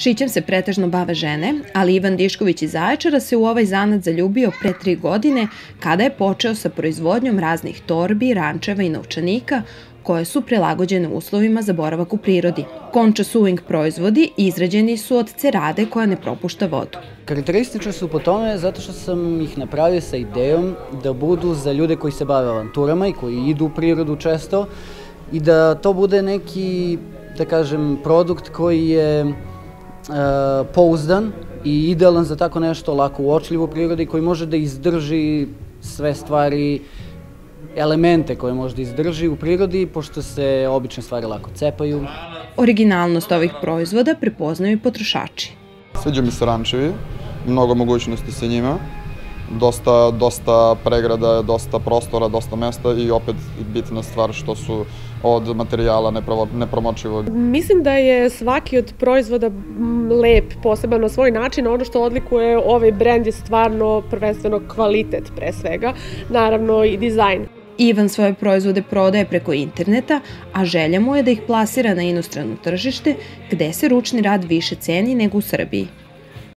Šićem se pretežno bave žene, ali Ivan Dišković iz Zaječara se u ovaj zanat zaljubio pre tri godine kada je počeo sa proizvodnjom raznih torbi, rančeva i novčanika koje su prilagođene uslovima za boravak u prirodi. Konča Sewing proizvodi izrađeni su od cerade koja ne propušta vodu. Karakteristični su po tome zato što sam ih napravio sa idejom da budu za ljude koji se bave avanturama i koji idu u prirodu često i da to bude neki, da kažem, produkt koji je pouzdan i idealan za tako nešto lako uočljivo u prirodi koji može da izdrži sve stvari elemente koje može da izdrži u prirodi, pošto se obične stvari lako cepaju. Originalnost ovih proizvoda prepoznaju i potrošači. Sviđa mi se rančevi, mnogo mogućnosti sa njima, dosta, dosta pregrada, dosta prostora, dosta mesta i opet bitna stvar što su od materijala nepromočivo. Mislim da je svaki od proizvoda lep, poseban na svoj način. Ono što odlikuje ovaj brend je stvarno prvenstveno kvalitet pre svega, naravno i dizajn. Ivan svoje proizvode prodaje preko interneta, a želja mu je da ih plasira na inostrano tržište, gde se ručni rad više ceni nego u Srbiji.